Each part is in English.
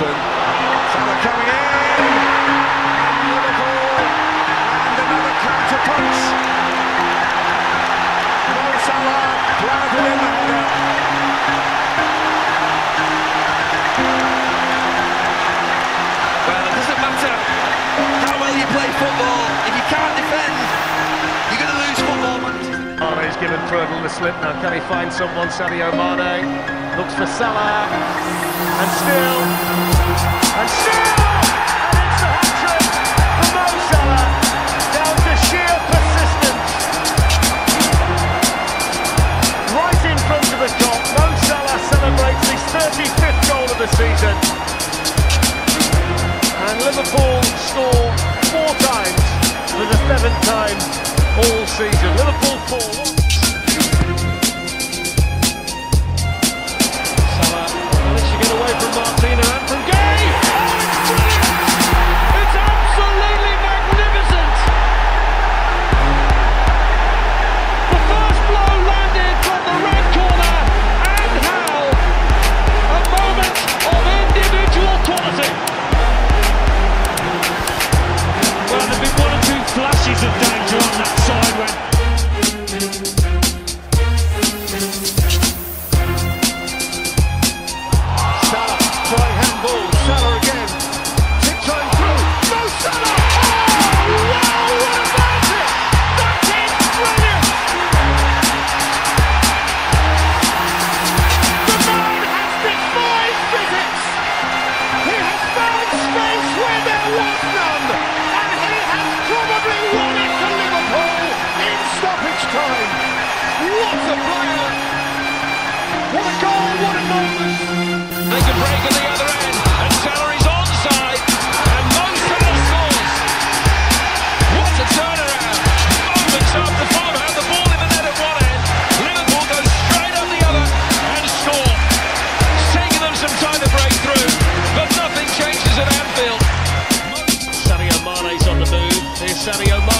Robertson. Steven Prudel, the slip now. Can he find someone? Sadio Mane looks for Salah. And still. And still! And it's a hat-trick for Mo Salah. Down to sheer persistence. Right in front of the goal, Mo Salah celebrates his 35th goal of the season. And Liverpool score four times for the seventh time all season. Liverpool 4.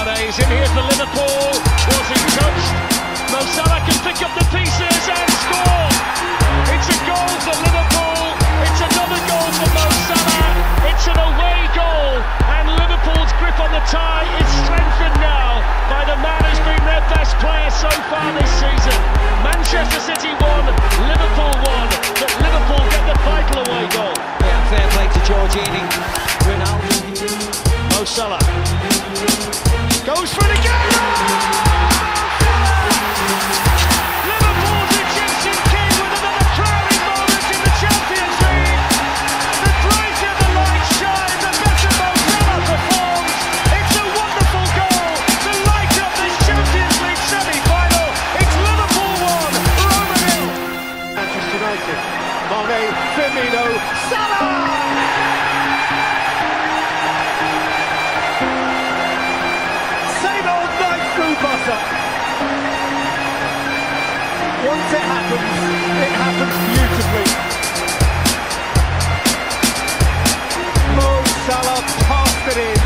Sadio Mane. He's in here for Liverpool. Was he touched? Mo Salah can pick up the pieces and score. Mane, Firmino, Salah! Same old knife through butter. Once it happens, it happens beautifully. Mo Salah passed it in,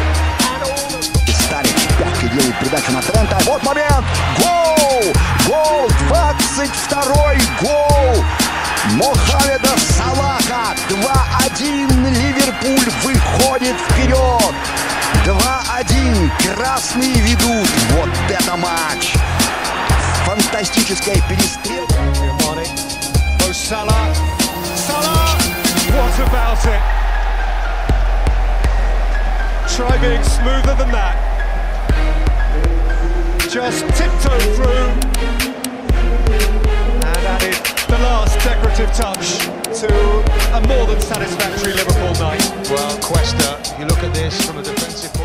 and all of Старик пятки делает передачу на Трента. Вот момент! Гол! Гол! 22-й Ливерпуль выходит вперед. 2-1. Красные ведут. Вот это матч! Фантастическая перестрелка. Mane, Mo Salah, Salah! What about it? Try being smoother than that. Just tiptoe through and added the last decorative touch to a more than satisfactory Liverpool night. Well, Cuesta, you look at this from a defensive point